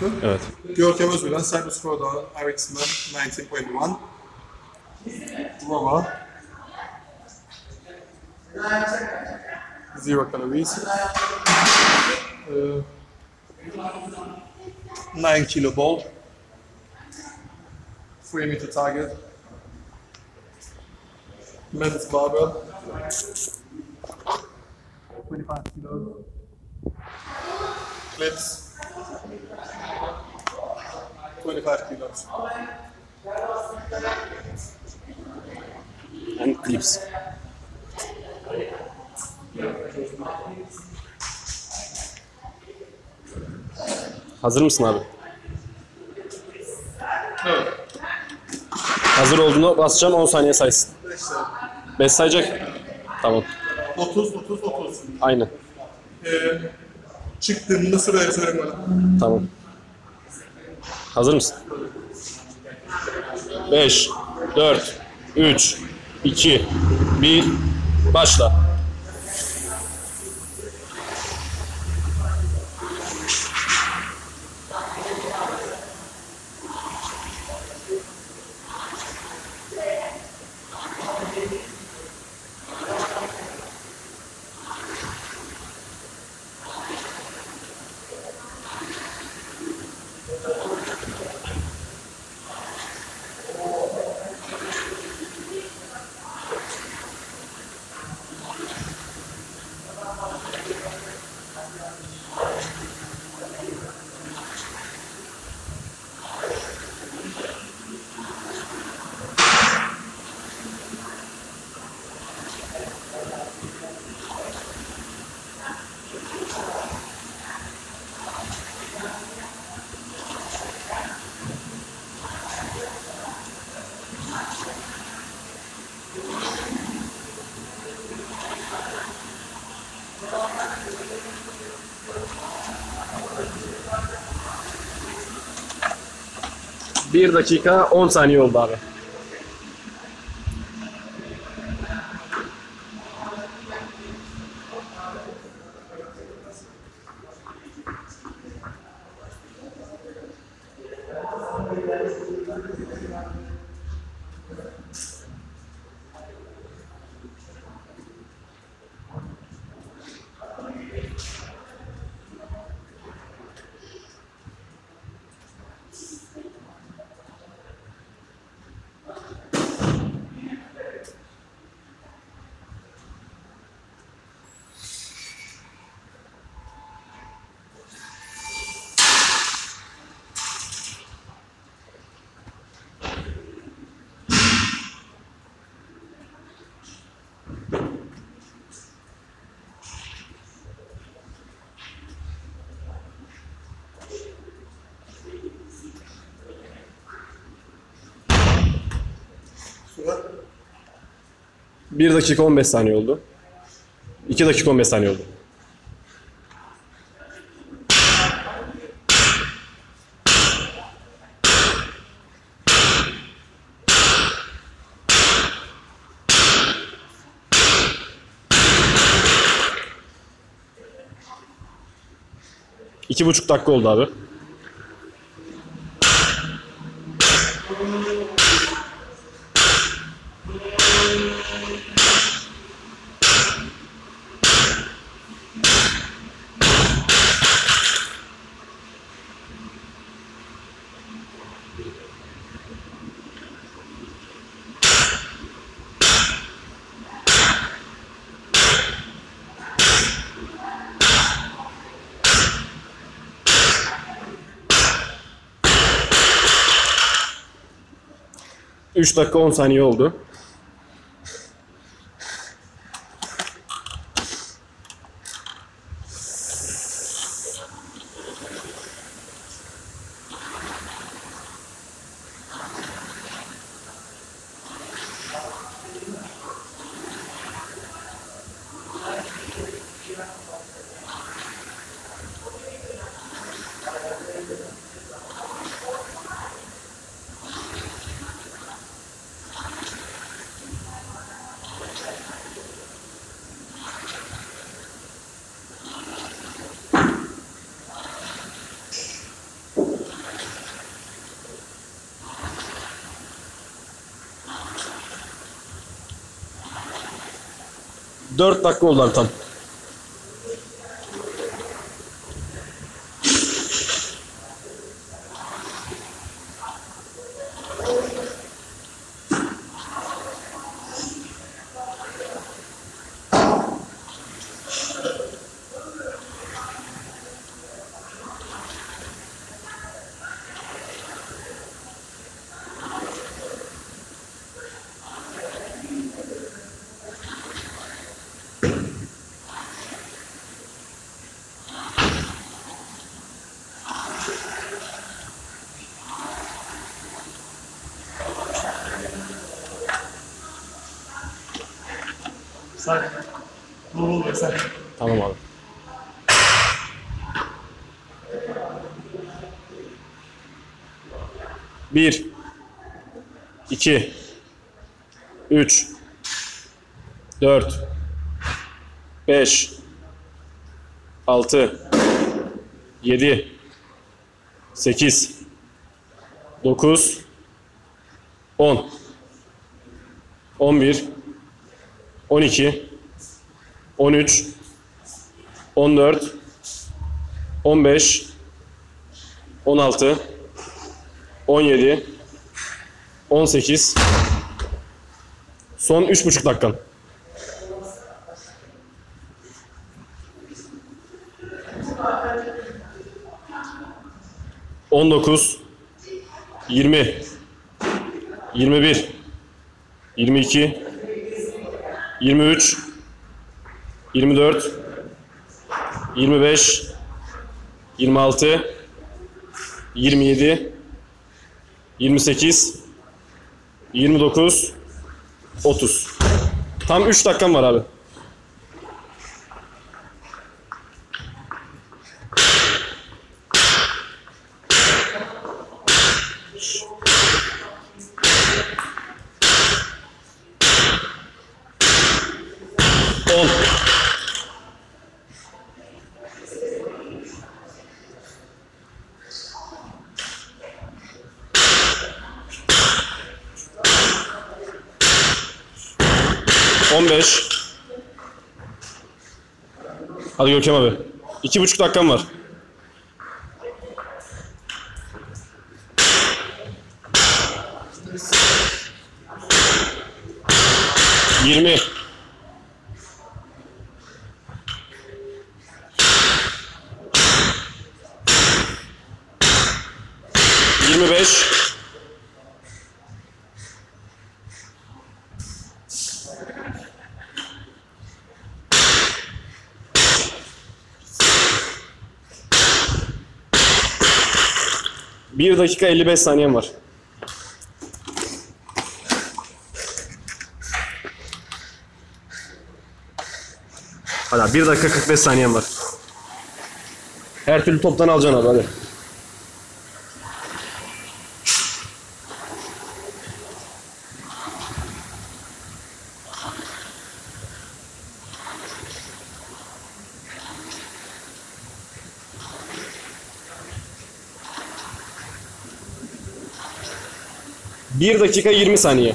tuttu. Evet. Görkem Cyprus Corridor RX-Man 19.1 Roma Zero calories. Uh, 9 kilo ball. 3 meter target men's barbell. 25 kilos. Clips 25 kilos And clips. Hazır mısın abi? Evet. Hazır olduğunu basacağım 10 saniye saysın. 5 sayacak. Tamam. 30 30 30 Aynen. ee, çıktığımda sıraya söyle bana. Tamam. Hazır mısın? 5, 4, 3, 2, 1, başla. Bir dakika 10 saniye oldu abi. 1 dakika 15 saniye oldu. 2 dakika 15 saniye oldu. İki buçuk dakika oldu abi. Üç dakika 10 saniye oldu. 4 dakika oldu tam. Say. Doğru say. Tamam abi. Bir, iki, üç, dört, beş, altı, yedi, sekiz, dokuz, on, on bir, on iki, 13 14 15 16 17 18 Son 3,5 dakikan. On dokuz, yirmi, yirmi bir, yirmi iki, yirmi üç, 24 25 26 27 28 29 30 Tam 3 dakikam var abi. 15. Hadi Görkem abi. İki buçuk dakikam var. Yirmi. 1 dakika 55 saniyem var. Hadi 1 dakika 45 saniyem var. Her türlü toptan alacaksın abi hadi. Bir dakika 20 saniye.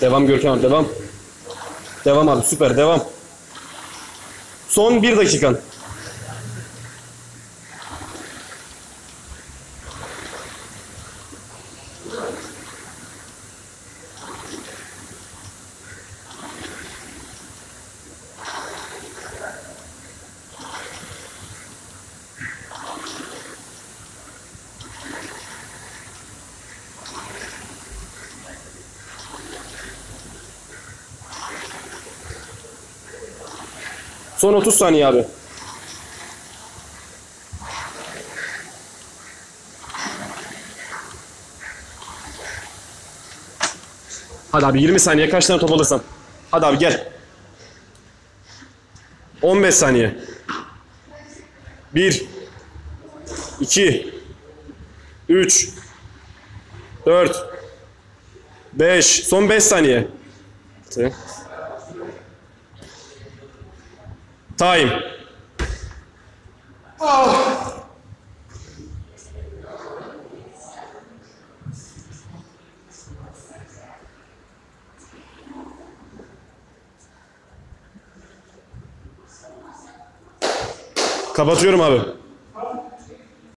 Devam Görkem devam. Devam abi süper devam. Son bir dakikan. Son 30 saniye abi. Hadi abi 20 saniye kaç tane top alırsan. Hadi abi gel. 15 saniye. 1 2 3 4 5 Son 5 saniye. 6 Time. Kapatıyorum abi.